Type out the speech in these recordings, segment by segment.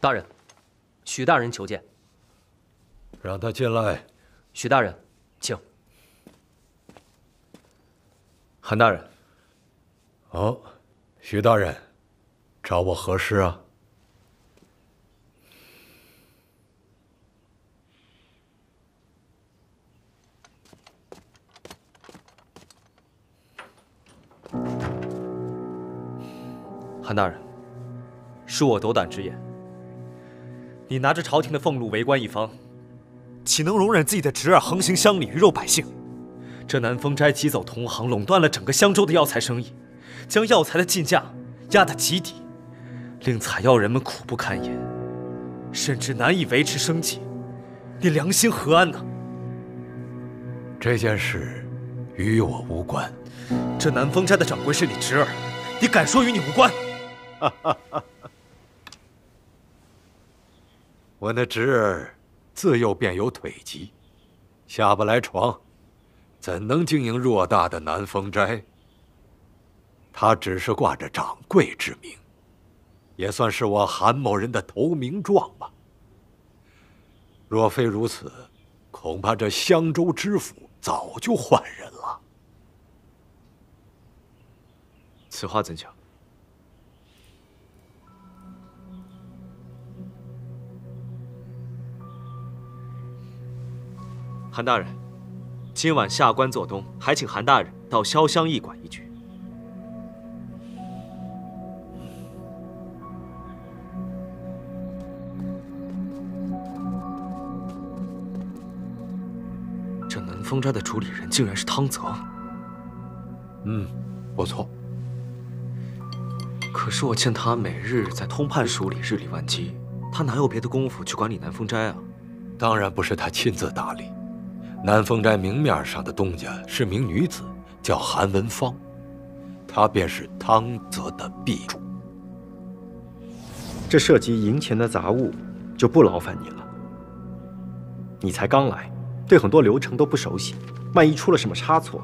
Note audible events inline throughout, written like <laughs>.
大人，许大人求见。让他进来。许大人，请。韩大人，哦，许大人，找我何事啊？韩大人，恕我斗胆直言，你拿着朝廷的俸禄为官一方，岂能容忍自己的侄儿横行乡里，鱼肉百姓？这南风斋挤走同行，垄断了整个襄州的药材生意，将药材的进价压得极低，令采药人们苦不堪言，甚至难以维持生计。你良心何安呢？这件事与我无关。这南风斋的掌柜是你侄儿，你敢说与你无关？<laughs> 我那侄儿自幼便有腿疾，下不来床，怎能经营偌大的南风斋？他只是挂着掌柜之名，也算是我韩某人的投名状吧。若非如此，恐怕这襄州知府早就换人了。此话怎讲？韩大人，今晚下官做东，还请韩大人到潇湘驿馆一聚。这南风斋的主理人竟然是汤泽。嗯，不错。可是我见他每日在通判署里日理万机，他哪有别的功夫去管理南风斋啊？当然不是他亲自打理。南风斋明面上的东家是名女子，叫韩文芳，她便是汤泽的婢主。这涉及银钱的杂物，就不劳烦你了。你才刚来，对很多流程都不熟悉，万一出了什么差错，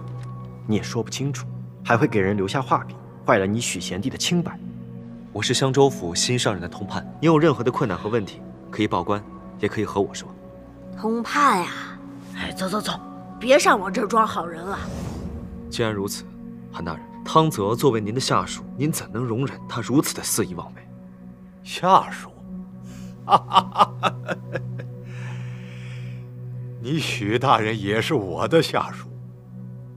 你也说不清楚，还会给人留下画柄，坏了你许贤弟的清白。我是襄州府新上任的通判，你有任何的困难和问题，可以报官，也可以和我说。通判呀，哎，走走走，别上我这儿装好人了。既然如此，韩大人，汤泽作为您的下属，您怎能容忍他如此的肆意妄为？下属，哈哈哈哈！你许大人也是我的下属，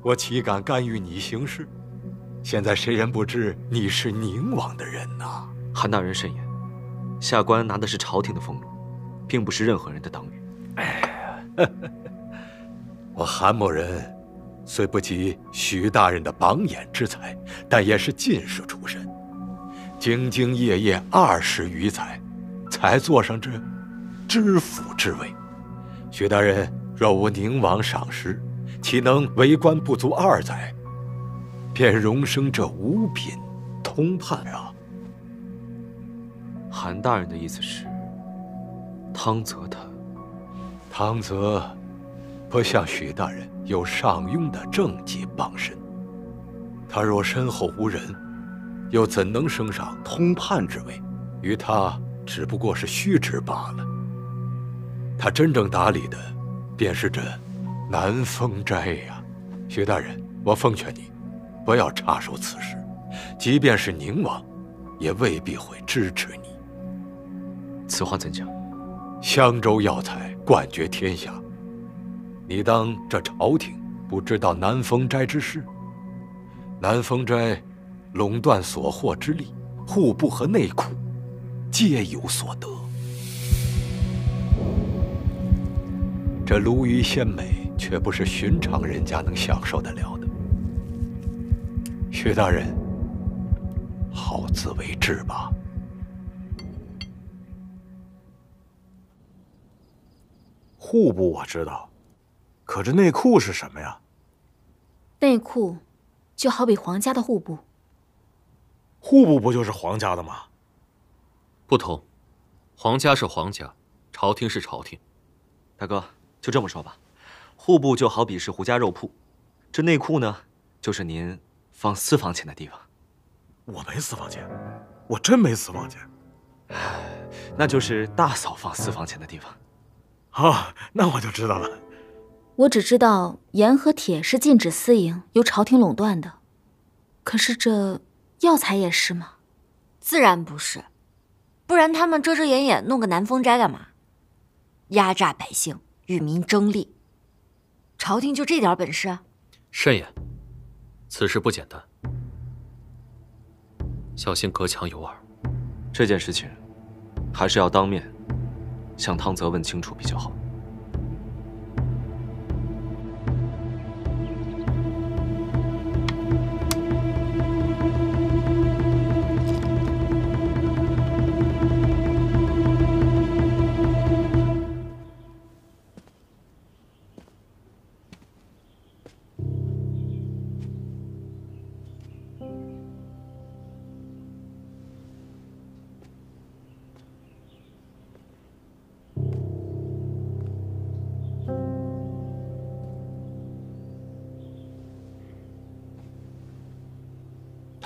我岂敢干预你行事？现在谁人不知你是宁王的人呐？韩大人慎言，下官拿的是朝廷的俸禄，并不是任何人的党羽。哎呀，<laughs> 我韩某人虽不及许大人的榜眼之才，但也是进士出身，兢兢业业二十余载，才坐上这知府之位。许大人若无宁王赏识，岂能为官不足二载，便荣升这五品通判啊？韩大人的意思是，汤泽他，汤泽不像许大人有上庸的政绩傍身，他若身后无人，又怎能升上通判之位？于他只不过是虚职罢了。他真正打理的，便是这南风斋呀。许大人，我奉劝你，不要插手此事。即便是宁王，也未必会支持你。此话怎讲？襄州药材冠绝天下，你当这朝廷不知道南风斋之事？南风斋垄断所获之利，户部和内库皆有所得。这鲈鱼鲜美，却不是寻常人家能享受得了的。徐大人，好自为之吧。户部我知道，可这内库是什么呀？内库，就好比皇家的户部。户部不就是皇家的吗？不同，皇家是皇家，朝廷是朝廷。大哥，就这么说吧，户部就好比是胡家肉铺，这内库呢，就是您放私房钱的地方。我没私房钱，我真没私房钱。那就是大嫂放私房钱的地方。哦，那我就知道了。我只知道盐和铁是禁止私营，由朝廷垄断的。可是这药材也是吗？自然不是，不然他们遮遮掩掩弄个南风斋干嘛？压榨百姓，与民争利。朝廷就这点本事？慎言，此事不简单，小心隔墙有耳。这件事情，还是要当面。向汤泽问清楚比较好。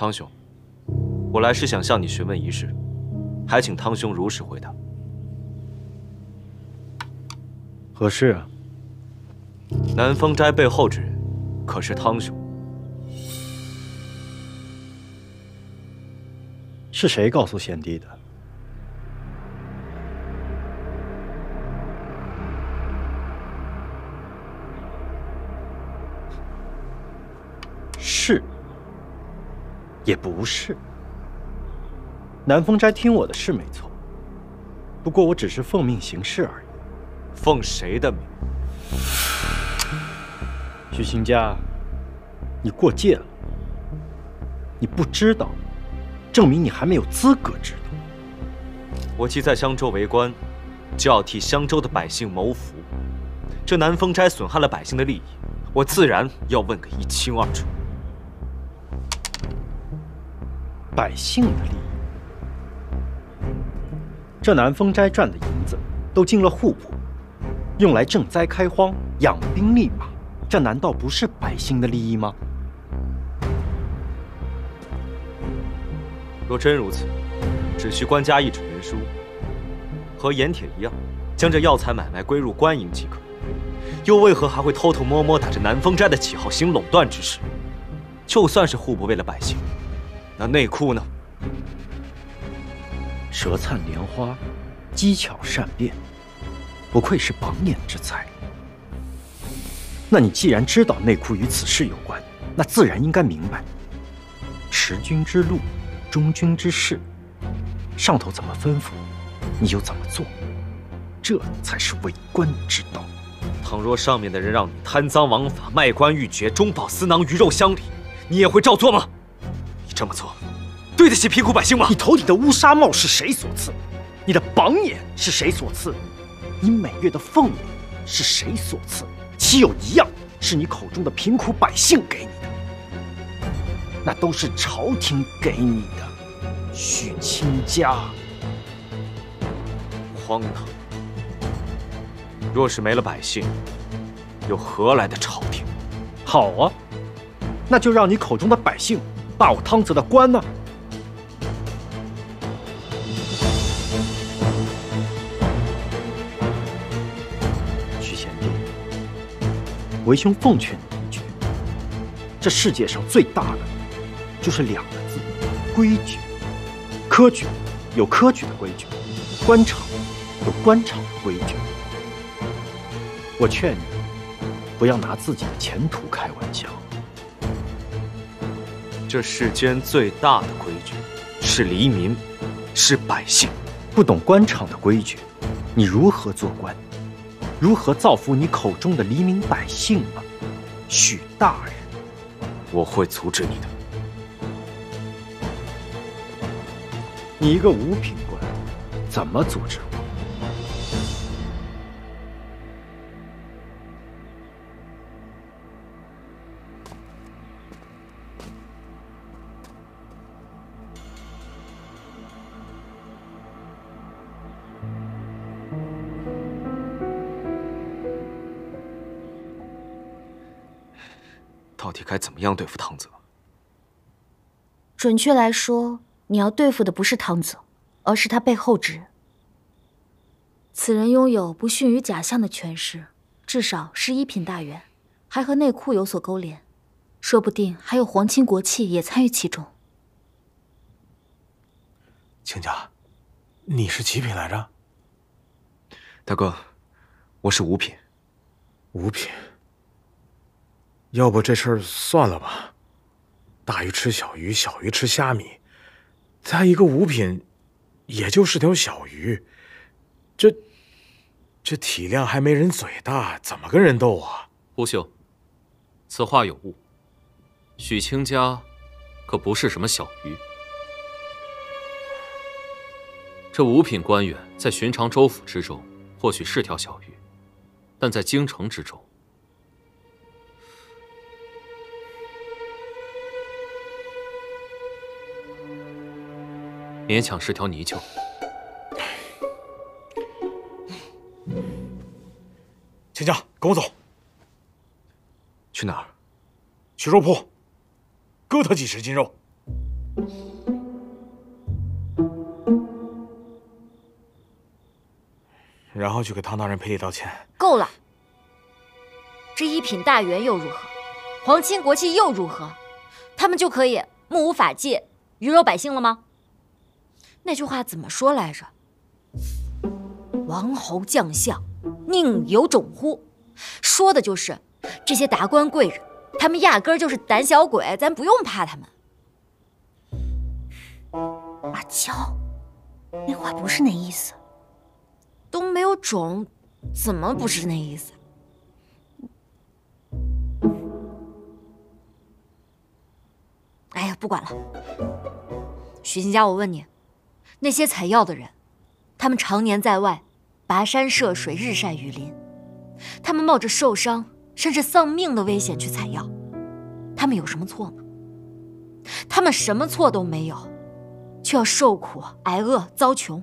汤兄，我来是想向你询问一事，还请汤兄如实回答。何事啊？南风斋背后之人，可是汤兄？是谁告诉贤弟的？也不是，南风斋听我的是没错，不过我只是奉命行事而已。奉谁的命？徐行家，你过界了。你不知道，证明你还没有资格知道。我既在襄州为官，就要替襄州的百姓谋福。这南风斋损害了百姓的利益，我自然要问个一清二楚。百姓的利益，这南风斋赚的银子都进了户部，用来赈灾开荒、养兵立马，这难道不是百姓的利益吗？若真如此，只需官家一纸文书，和盐铁一样，将这药材买卖归入官营即可。又为何还会偷偷摸摸打着南风斋的旗号行垄断之事？就算是户部为了百姓。那内裤呢？舌灿莲花，机巧善变，不愧是榜眼之才。那你既然知道内裤与此事有关，那自然应该明白，持君之路，忠君之事，上头怎么吩咐，你就怎么做，这才是为官之道。倘若上面的人让你贪赃枉法、卖官鬻爵、中饱私囊、鱼肉乡里，你也会照做吗？这么做，对得起贫苦百姓吗？你头顶的乌纱帽是谁所赐？你的榜眼是谁所赐？你每月的俸禄是谁所赐？岂有一样是你口中的贫苦百姓给你的？那都是朝廷给你的，许卿家。荒唐！若是没了百姓，又何来的朝廷？好啊，那就让你口中的百姓。罢我汤泽的官呢？徐贤弟，为兄奉劝你一句：这世界上最大的就是两个字：规矩。科举有科举的规矩，官场有官场的规矩。我劝你不要拿自己的前途开玩笑。这世间最大的规矩是黎民，是百姓。不懂官场的规矩，你如何做官？如何造福你口中的黎民百姓呢？许大人，我会阻止你的。你一个五品官，怎么阻止我？到底该怎么样对付唐泽？准确来说，你要对付的不是唐泽，而是他背后之人。此人拥有不逊于假象的权势，至少是一品大员，还和内库有所勾连，说不定还有皇亲国戚也参与其中。亲家，你是几品来着？大哥，我是五品。五品。要不这事儿算了吧。大鱼吃小鱼，小鱼吃虾米。他一个五品，也就是条小鱼，这这体量还没人嘴大，怎么跟人斗啊？胡秀，此话有误。许卿家可不是什么小鱼。这五品官员在寻常州府之中，或许是条小鱼，但在京城之中，勉强是条泥鳅。亲家，跟我走。去哪儿？去肉铺，割他几十斤肉。然后去给汤大人赔礼道歉。够了！这一品大员又如何？皇亲国戚又如何？他们就可以目无法纪、鱼肉百姓了吗？那句话怎么说来着？王侯将相，宁有种乎？说的就是这些达官贵人，他们压根儿就是胆小鬼，咱不用怕他们。阿娇，那话不是那意思。都没有种，怎么不是那意思？哎呀，不管了。许新家，我问你，那些采药的人，他们常年在外，跋山涉水，日晒雨淋，他们冒着受伤甚至丧命的危险去采药，他们有什么错呢？他们什么错都没有，却要受苦、挨饿、遭穷，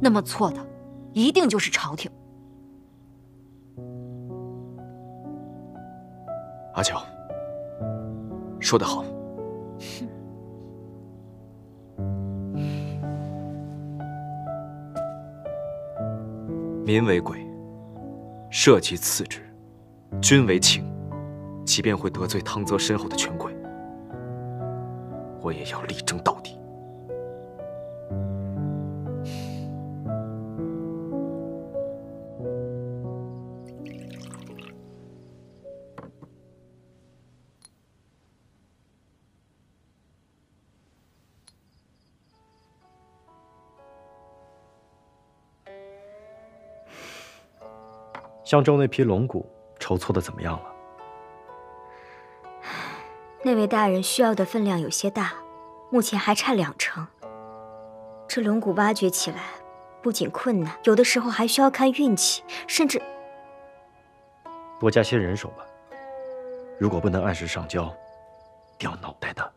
那么错的。一定就是朝廷。阿乔，说得好。<laughs> 民为贵，社稷次之，君为轻。即便会得罪汤泽身后的权贵，我也要力争到底。襄州那批龙骨筹措的怎么样了？<sighs> 那位大人需要的分量有些大，目前还差两成。这龙骨挖掘起来不仅困难，有的时候还需要看运气，甚至多加些人手吧。如果不能按时上交，掉脑袋的。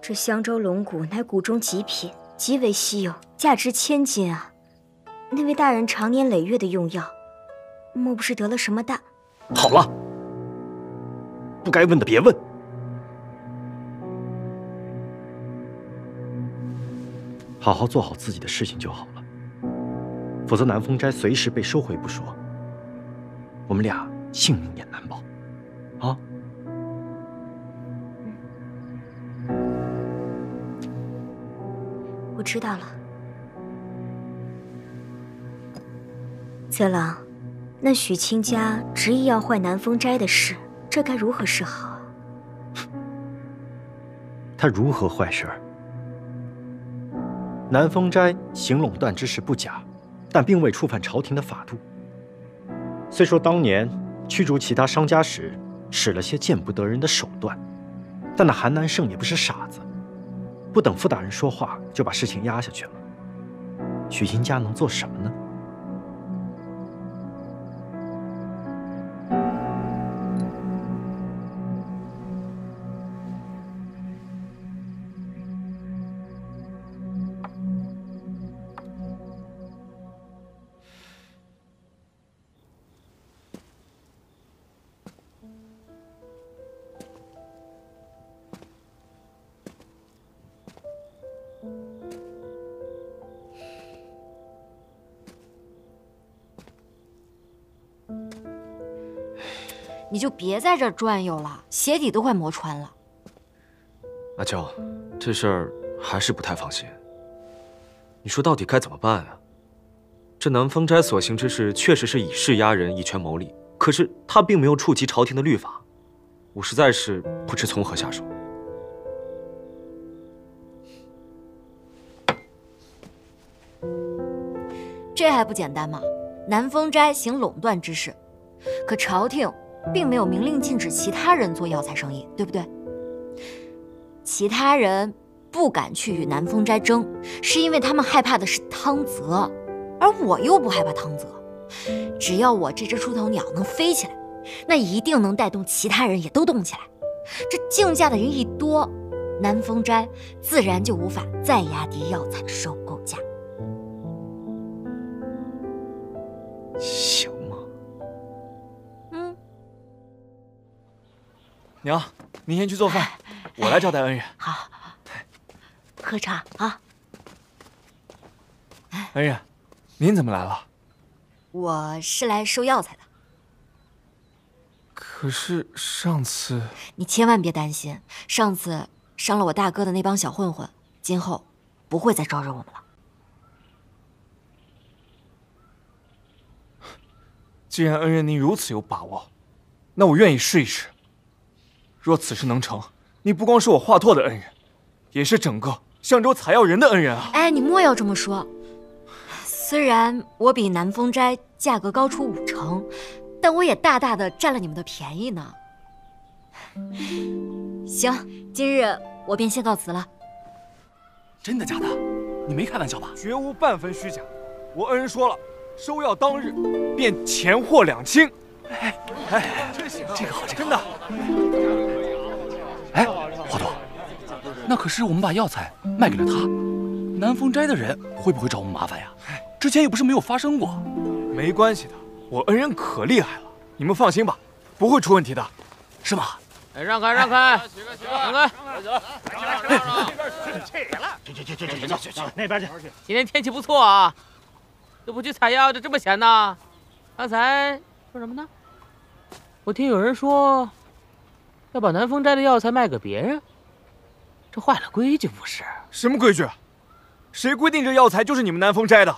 这香州龙骨乃谷中极品，极为稀有，价值千金啊！那位大人长年累月的用药，莫不是得了什么大？好了，不该问的别问。好好做好自己的事情就好了，否则南风斋随时被收回不说，我们俩性命也难保。啊！我知道了，泽郎，那许清家执意要坏南风斋的事，这该如何是好？他如何坏事儿？南风斋行垄断之事不假，但并未触犯朝廷的法度。虽说当年驱逐其他商家时使了些见不得人的手段，但那韩南胜也不是傻子，不等傅大人说话就把事情压下去了。许清家能做什么呢？就别在这转悠了，鞋底都快磨穿了。阿娇，这事儿还是不太放心。你说到底该怎么办啊？这南风斋所行之事确实是以势压人，以权谋利，可是他并没有触及朝廷的律法，我实在是不知从何下手。这还不简单吗？南风斋行垄断之事，可朝廷并没有明令禁止其他人做药材生意，对不对？其他人不敢去与南风斋争，是因为他们害怕的是汤泽，而我又不害怕汤泽。只要我这只出头鸟能飞起来，那一定能带动其他人也都动起来。这竞价的人一多，南风斋自然就无法再压低药材的收购价。行娘，您先去做饭，我来招待恩人。好，喝茶啊。恩人，您怎么来了？我是来收药材的。可是上次你千万别担心，上次伤了我大哥的那帮小混混，今后不会再招惹我们了。既然恩人您如此有把握，那我愿意试一试。若此事能成，你不光是我华拓的恩人，也是整个象州采药人的恩人啊！哎，你莫要这么说。虽然我比南风斋价格高出五成，但我也大大的占了你们的便宜呢。行，今日我便先告辞了。真的假的？你没开玩笑吧？绝无半分虚假。我恩人说了，收药当日便钱货两清。哎哎，这行，这个好，这个真的。那可是我们把药材卖给了他，南风斋的人会不会找我们麻烦呀？之前也不是没有发生过。没关系的，我恩人可厉害了，你们放心吧，不会出问题的，是吗？哎，让开，让开，让开！起了，去去去去去去去那边去。今天天气不错啊，都不去采药，就这么闲呢？刚才说什么呢？我听有人说要把南风斋的药材卖给别人，这坏了规矩不是？什么规矩？谁规定这药材就是你们南风斋的？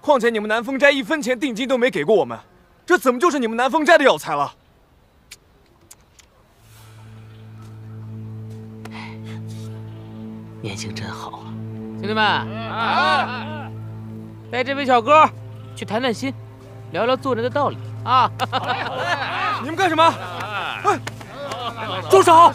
况且你们南风斋一分钱定金都没给过我们，这怎么就是你们南风斋的药材了？年轻真好啊，兄弟们，哎，带这位小哥去谈谈心，聊聊做人的道理啊！你们干什么？哎，住手！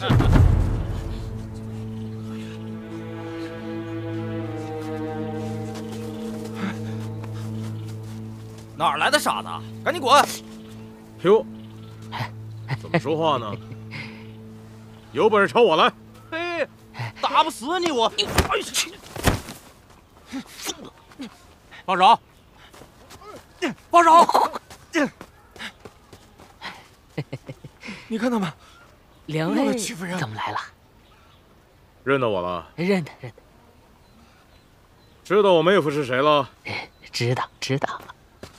哪儿来的傻子？赶紧滚！哟，<laughs> 怎么说话呢？有本事朝我来！嘿，打不死你我！哎去！放手！放手！<laughs> 你看他们，两又来位欺负人怎么来了？认得我了？认得认得，知道我妹夫是谁了？知 <laughs> 道知道。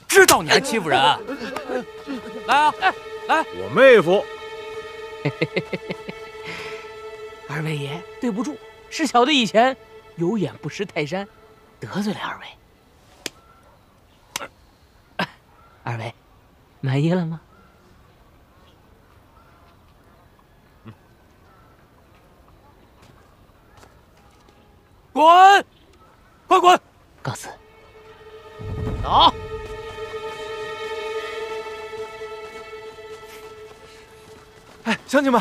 知道你还欺负人？<laughs> 来啊！来，我妹夫。<laughs> 二位爷，对不住，是小的以前有眼不识泰山，得罪了二位。<coughs> 二位，满意了吗？滚！快滚！告辞。走。哎，乡亲们，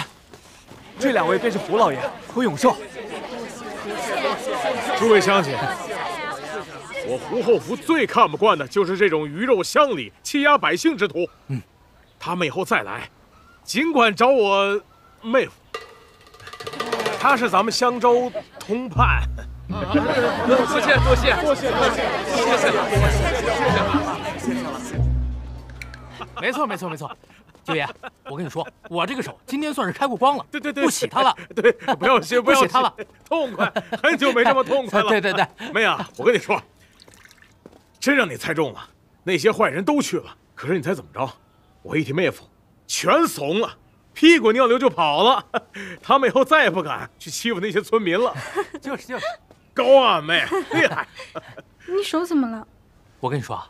这两位便是胡老爷和永寿。诸位乡亲，我胡后福最看不惯的就是这种鱼肉乡里、欺压百姓之徒。嗯，他们以后再来，尽管找我妹夫，他是咱们襄州通判。多谢多谢多谢多谢谢谢了谢谢了。没错没错没错，九爷，我跟你说，我这个手今天算是开过光了，对对对，不洗它了。对，不要洗，<laughs> 不要洗它了，痛快，很久没这么痛快了。<laughs> 对对对，妹啊，我跟你说，真让你猜中了，那些坏人都去了。可是你猜怎么着？我一提妹夫，全怂了，屁滚尿流就跑了。他们以后再也不敢去欺负那些村民了。<laughs> 就是就是。高啊，妹，厉害！你手怎么了？我跟你说啊，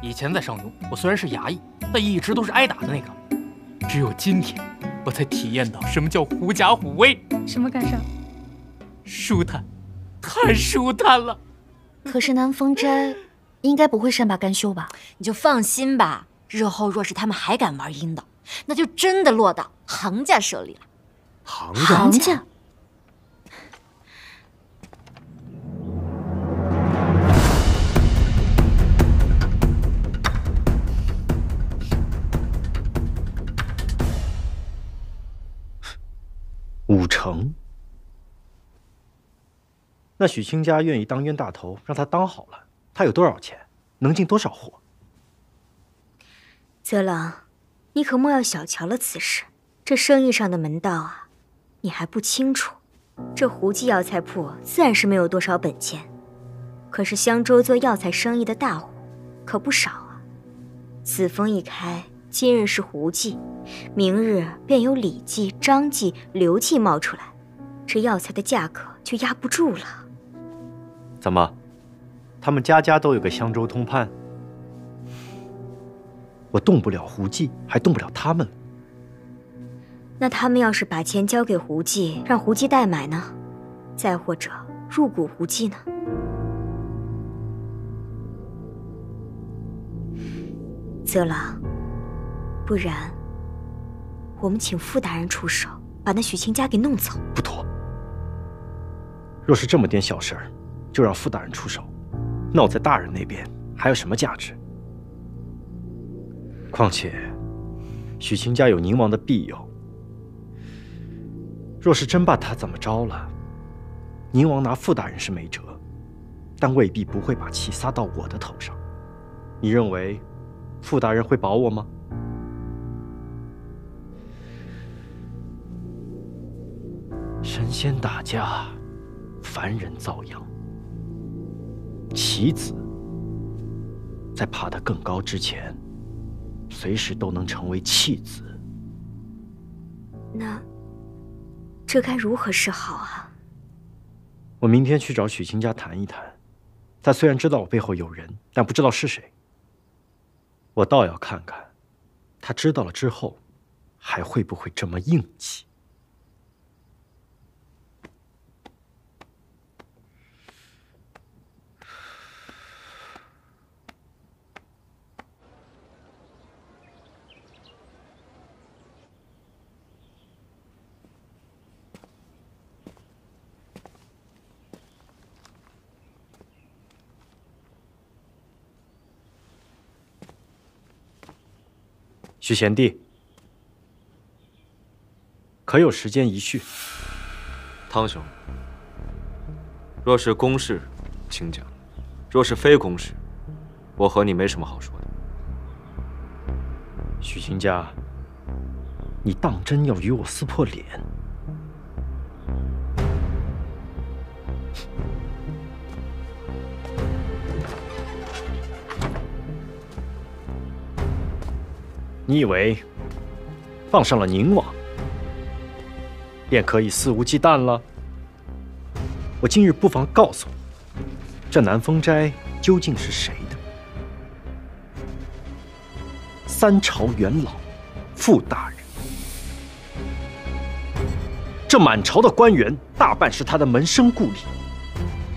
以前在上庸，我虽然是衙役，但一直都是挨打的那个。只有今天，我才体验到什么叫狐假虎威。什么感受？舒坦，太舒坦了。可是南风斋应该不会善罢甘休吧？你就放心吧，日后若是他们还敢玩阴的，那就真的落到行家手里了。行家，行家。五成。那许清家愿意当冤大头，让他当好了。他有多少钱，能进多少货？泽郎，你可莫要小瞧了此事。这生意上的门道啊，你还不清楚。这胡记药材铺自然是没有多少本钱，可是襄州做药材生意的大户可不少啊。此风一开，今日是胡记。明日便有李记、张记、刘记冒出来，这药材的价格就压不住了。怎么，他们家家都有个襄州通判？我动不了胡记，还动不了他们。那他们要是把钱交给胡记，让胡记代买呢？再或者入股胡记呢？泽郎，不然。我们请傅大人出手，把那许清家给弄走。不妥。若是这么点小事儿，就让傅大人出手，那我在大人那边还有什么价值？况且，许清家有宁王的庇佑，若是真把他怎么着了，宁王拿傅大人是没辙，但未必不会把气撒到我的头上。你认为，傅大人会保我吗？神仙打架，凡人遭殃。棋子在爬得更高之前，随时都能成为弃子。那这该如何是好啊？我明天去找许清家谈一谈。他虽然知道我背后有人，但不知道是谁。我倒要看看，他知道了之后，还会不会这么硬气。许贤弟，可有时间一叙？汤兄，若是公事，请讲；若是非公事，我和你没什么好说的。许清家，你当真要与我撕破脸？你以为放上了宁王，便可以肆无忌惮了。我今日不妨告诉你，这南风斋究竟是谁的？三朝元老，傅大人。这满朝的官员大半是他的门生故吏，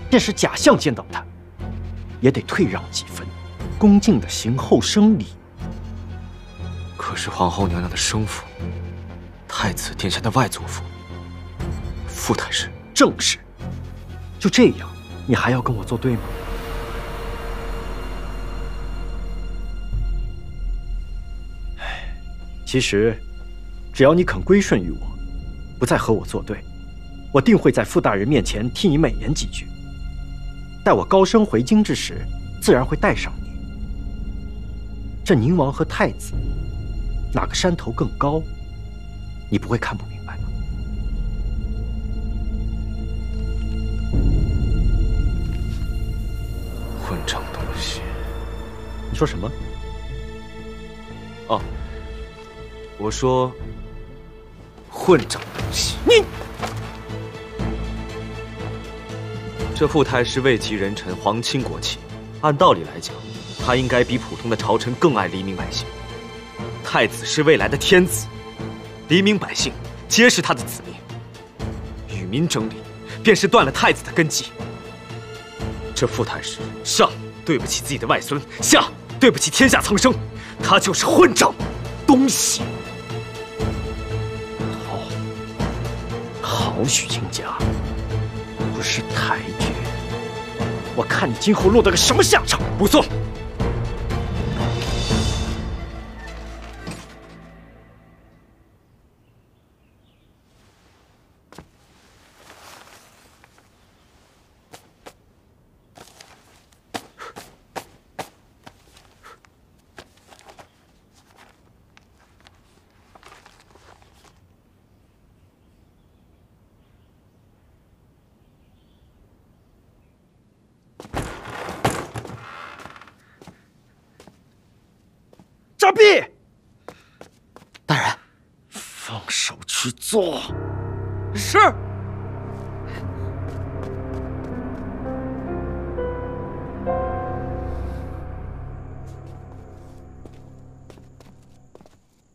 便是假象见到他，也得退让几分，恭敬的行后生礼。是皇后娘娘的生父，太子殿下的外祖父，傅太师，正是。就这样，你还要跟我作对吗？唉，其实，只要你肯归顺于我，不再和我作对，我定会在傅大人面前替你美言几句。待我高升回京之时，自然会带上你。这宁王和太子，哪个山头更高？你不会看不明白吧？混账东西！你说什么？哦，我说混账东西！你这傅太师位极人臣，皇亲国戚，按道理来讲，他应该比普通的朝臣更爱黎民百姓。太子是未来的天子，黎民百姓皆是他的子民，与民争利，便是断了太子的根基。这傅太师上对不起自己的外孙，下对不起天下苍生，他就是混账东西！好，好，许亲家，不识抬举，我看你今后落得个什么下场！不送。是。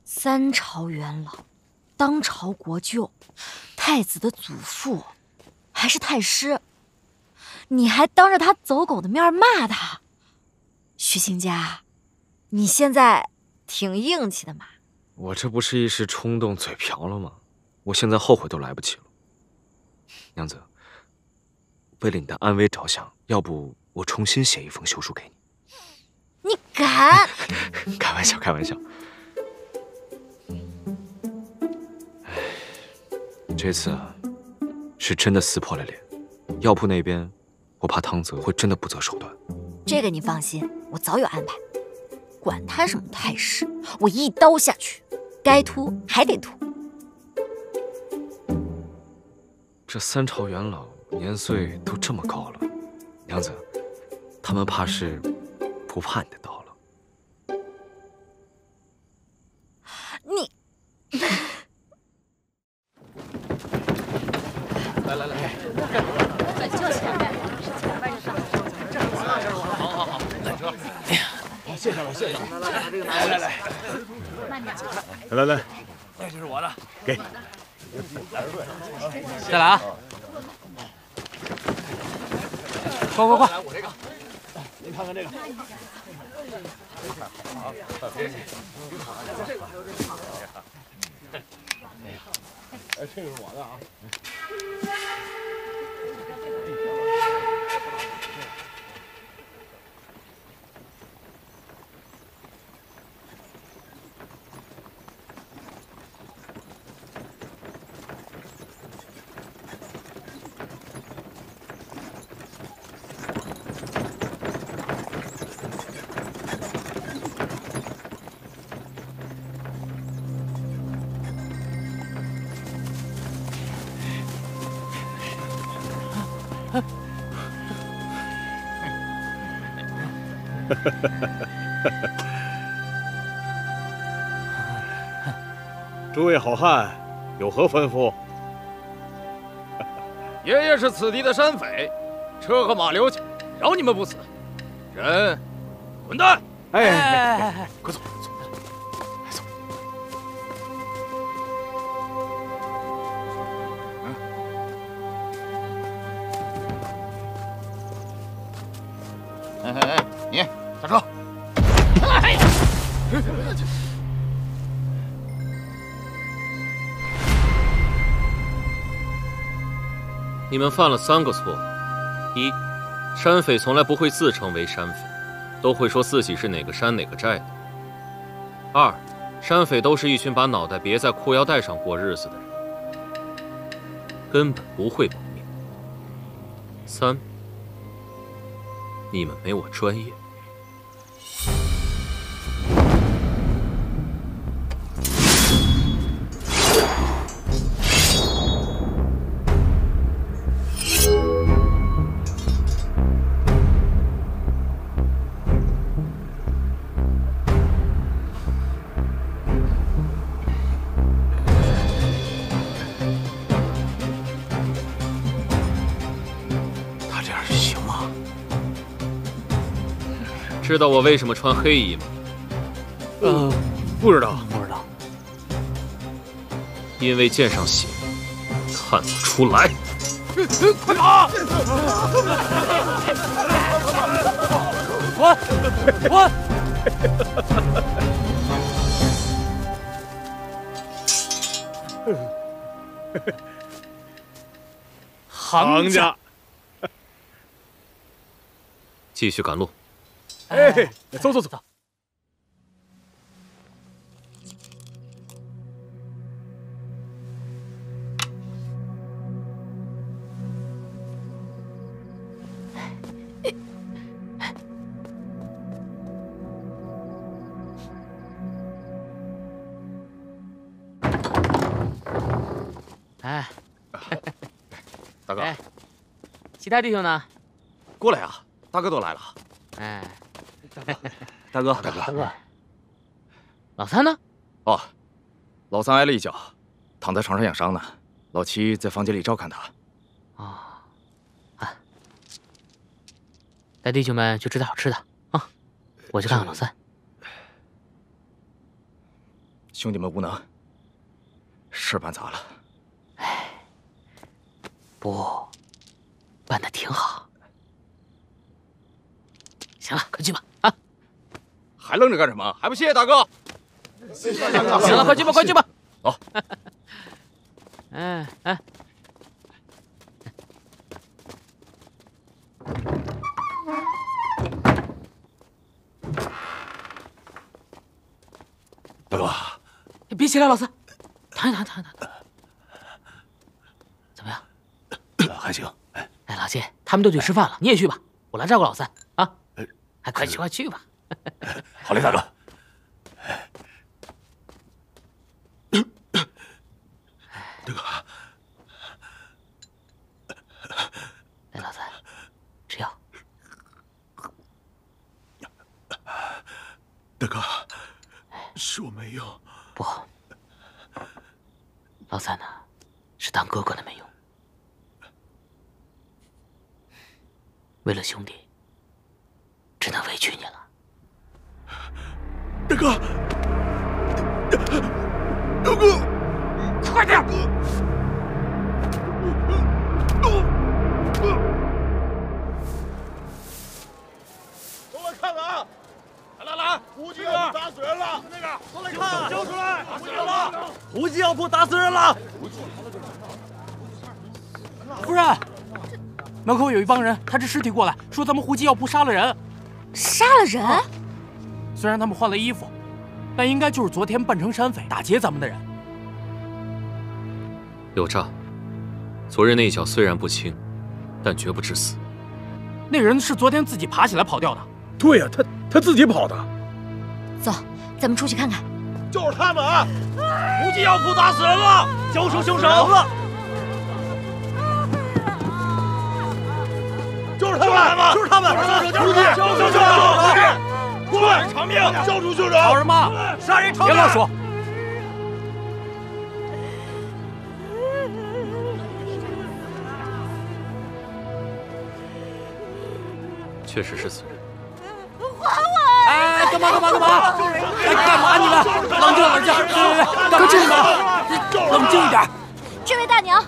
三朝元老，当朝国舅，太子的祖父，还是太师，你还当着他走狗的面骂他，徐亲家，你现在挺硬气的嘛？我这不是一时冲动嘴瓢了吗？我现在后悔都来不及了。娘子，为了你的安危着想，要不我重新写一封休书给你？<laughs> 你敢？<laughs> 开玩笑，开玩笑。这次啊，是真的撕破了脸。药铺那边，我怕汤泽会真的不择手段。这个你放心，我早有安排。管他什么太师，我一刀下去，该秃还得秃。这三朝元老年岁都这么高了，娘子，他们怕是不怕你的刀了。你，来 <laughs> 来来，就前面。好好好，来车。哎呀，谢谢了，谢谢了。来来来，慢点。来来来，哎，这是我的，给。再来啊！<laughs> 诸位好汉，有何吩咐？<laughs> 爷爷是此地的山匪，车和马留下，饶你们不死。人，滚蛋！哎哎哎，快走！你们犯了三个错。误：一，山匪从来不会自称为山匪，都会说自己是哪个山哪个寨的；二，山匪都是一群把脑袋别在裤腰带上过日子的人，根本不会保命；三，你们没我专业。知道我为什么穿黑衣吗？呃，不知道，不知道。因为剑上血，看不出来。快跑！滚！滚！行家，继续赶路。哎，走走走。<laughs> 哎，大哥，哎，其他弟兄呢？过来啊！大哥都来了。哎，<laughs> 大哥，大哥，大哥，老三呢？哦，老三挨了一脚，躺在床上养伤呢。老七在房间里照看他。啊，啊，带弟兄们去吃点好吃的啊！我去看看老三。兄弟们无能，事办砸了。哎不，办的挺好。行了，快去吧啊！还愣着干什么？还不谢谢大哥？行了，快去吧，快去吧。走。哎哎，<laughs> 大哥，别起来，老四，躺一躺，躺一躺。怎么样？还行。哎，老七，他们都去吃饭了，你也去吧，我来照顾老三啊。哎，快去，快去吧。<laughs> 好嘞，大哥。<coughs> 大哥，来，老三，吃药。大哥，是我没用。不，老三呢，是当哥哥的没用。为了兄弟，只能委屈你了。大哥，大哥，快点！都来看看啊！来来来，胡姬药铺打死人了！那个，都来看，交出来！打死人了！胡姬药铺打死人了！夫人，门口有一帮人抬着尸体过来，说咱们胡姬药铺杀了人。杀了人？虽然他们换了衣服，但应该就是昨天扮成山匪打劫咱们的人。有诈。昨日那一脚虽然不轻，但绝不致死。那人是昨天自己爬起来跑掉的。对呀、他他自己跑的。走，咱们出去看看。就是他们啊！无忌药铺打死人了，交出凶手！就是他们，就是他们！胡姬，交出凶手！官，偿命！交出凶手！吵什么？杀人偿命！别乱说。确实是死人。还我儿！哎，干嘛干嘛干嘛？哎，干嘛你们？冷静，冷静！别别别，干嘛？冷静一点。这位大娘，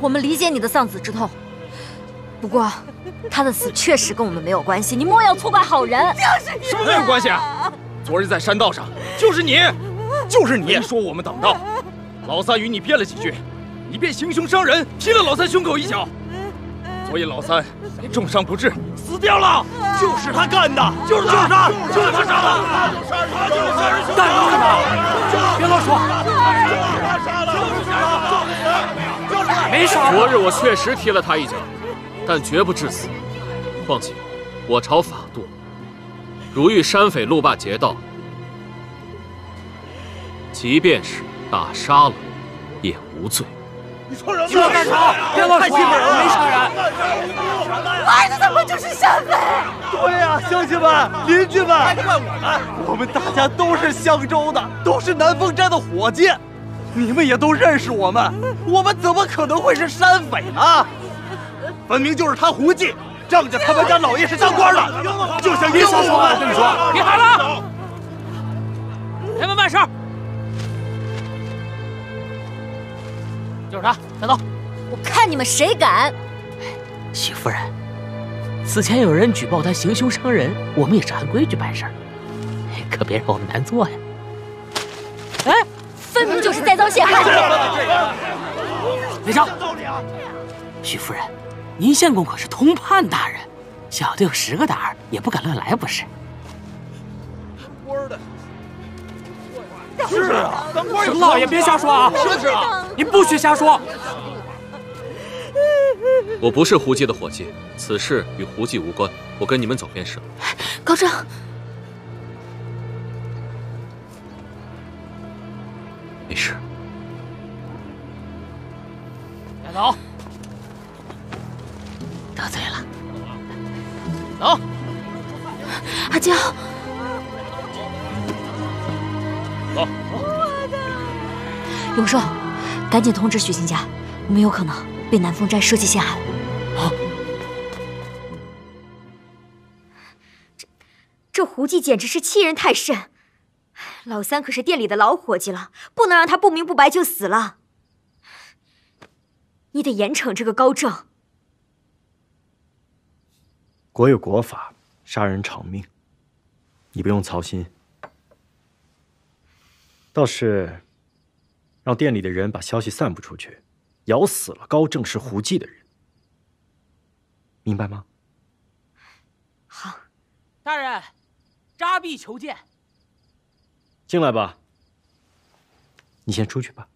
我们理解你的丧子之痛。不过他的死确实跟我们没有关系，你莫要错怪好人。就是你什么没有关系啊？昨日在山道上，就是你，就是你说我们挡道，老三与你辩了几句，你便行凶伤人，踢了老三胸口一脚，所以老三才重伤不治，死掉了。就是他干的，就是就是他，就是他杀的，干什么？别乱说。就是他杀的，就是他，就是他没杀。昨日我确实踢了他一脚，但绝不致死。况且我朝法度，如遇山匪路霸劫道，即便是打杀了，也无罪。你说人你乱干啥？别乱说，我没杀人。孩子怎么就是山匪？对呀，乡亲们、邻居们，还怪我们！我们大家都是襄州的，都是南丰斋的伙计，你们也都认识我们，我们怎么可能会是山匪呢？分明就是他胡计，仗着他们家老爷是当官的，就想别瞎说！我跟你说，别喊了，开门办事。就是他，带走！我看你们谁敢！许夫人，此前有人举报他行凶伤人，我们也是按规矩办事儿，可别让我们难做呀！哎，分明就是栽赃陷害！李成，许夫人，您相公可是通判大人，小的有十个胆儿也不敢乱来，不是？官的。是啊，沈老爷别瞎说啊！是啊，您不许瞎说。我不是胡记的伙计，此事与胡记无关，我跟你们走便是了。高正，没事。带走。走。阿娇。走。永寿，赶紧通知许清家，我们有可能被南风斋设计陷害了。好。这这胡记简直是欺人太甚！老三可是店里的老伙计了，不能让他不明不白就死了。你得严惩这个高正。国有国法，杀人偿命，你不用操心。倒是让店里的人把消息散布出去，咬死了高正是胡记的人，明白吗？好，大人，扎币求见。进来吧。你先出去吧。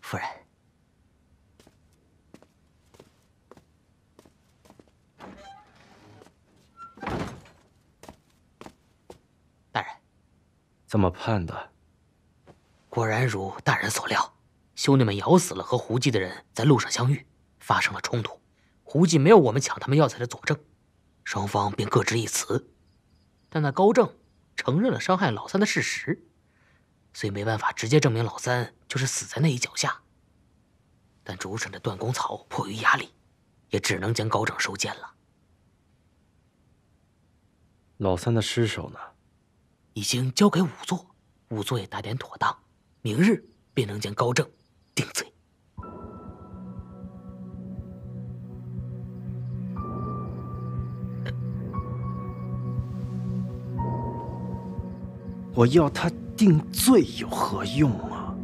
夫人。大人，怎么判的？果然如大人所料，兄弟们咬死了和胡记的人，在路上相遇，发生了冲突。胡记没有我们抢他们药材的佐证，双方便各执一词。但那高正承认了伤害老三的事实，虽没办法直接证明老三就是死在那一脚下，但主审的段公曹迫于压力，也只能将高正收监了。老三的尸首呢？已经交给仵作，仵作也打点妥当，明日便能将高正定罪。我要他定罪有何用啊？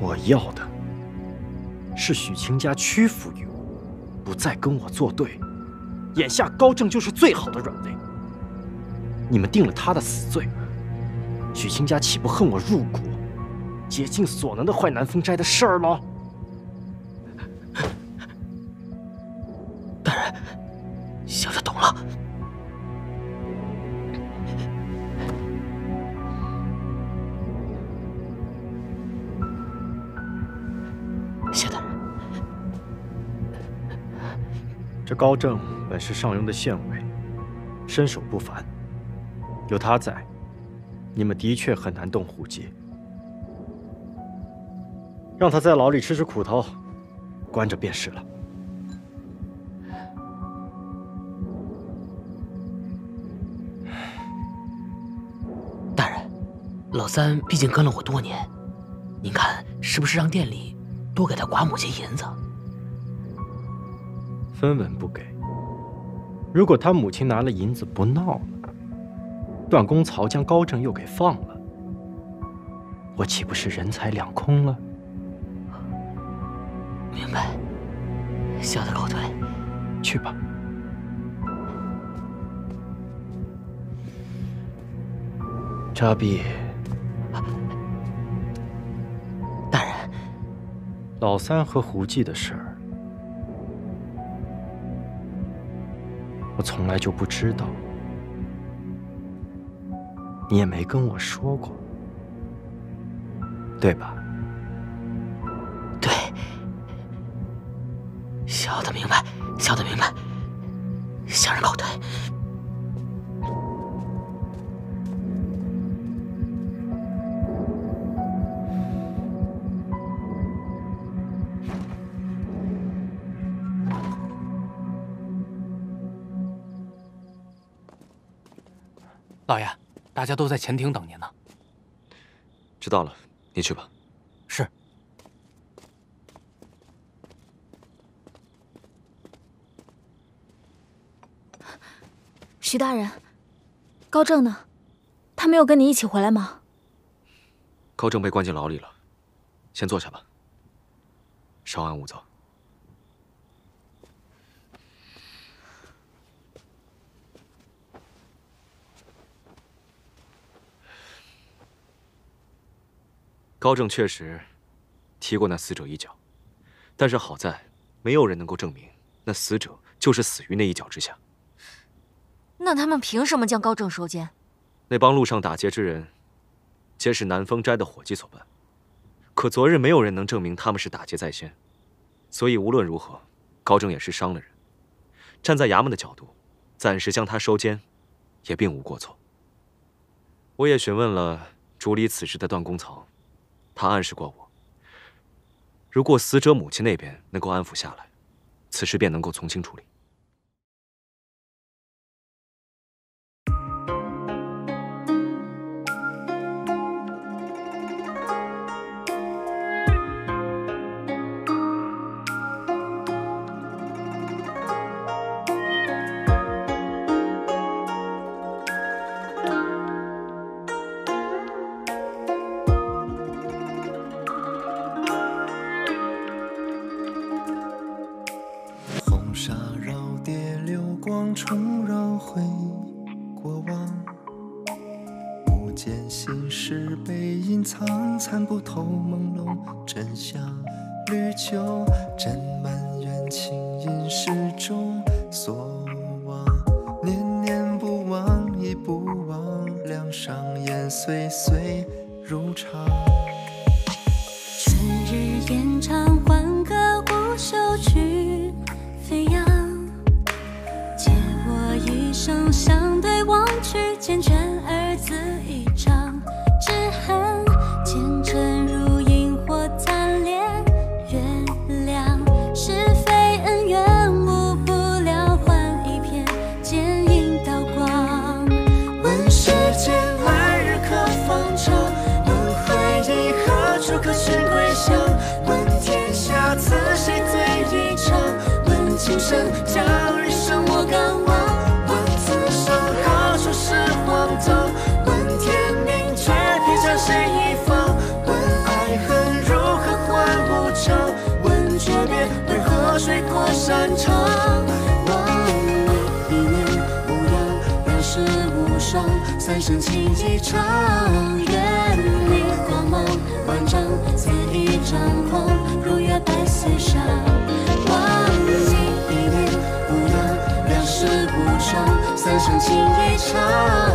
我要的是许清家屈服于我，不再跟我作对。眼下高正就是最好的软肋。你们定了他的死罪，许清家岂不恨我入骨，竭尽所能的坏南风斋的事儿吗？大人，小的懂了。谢大人。这高正本是上庸的县尉，身手不凡。有他在，你们的确很难动虎姬，让他在牢里吃吃苦头，关着便是了。大人，老三毕竟跟了我多年，您看是不是让店里多给他寡母些银子？分文不给。如果他母亲拿了银子不闹了，段公曹将高正又给放了，我岂不是人财两空了？明白，小的告退。去吧。扎壁，大人，老三和胡记的事儿，从来就不知道。你也没跟我说过，对吧？对，小的明白，小的明白，小人告退。老爷，大家都在前厅等您呢。知道了，你去吧。是。徐大人，高正呢？他没有跟你一起回来吗？高正被关进牢里了，先坐下吧。稍安勿躁。高正确实踢过那死者一脚，但是好在没有人能够证明那死者就是死于那一脚之下。那他们凭什么将高正收监？那帮路上打劫之人，皆是南风斋的伙计所办。可昨日没有人能证明他们是打劫在先，所以无论如何，高正也是伤了人。站在衙门的角度，暂时将他收监，也并无过错。我也询问了主理此事的段公曹，他暗示过我，如果死者母亲那边能够安抚下来，此事便能够从轻处理。三生情一场，愿你光芒万丈，肆意掌控，如月白丝纱。望你一念无恙，两世无双，三生情一场。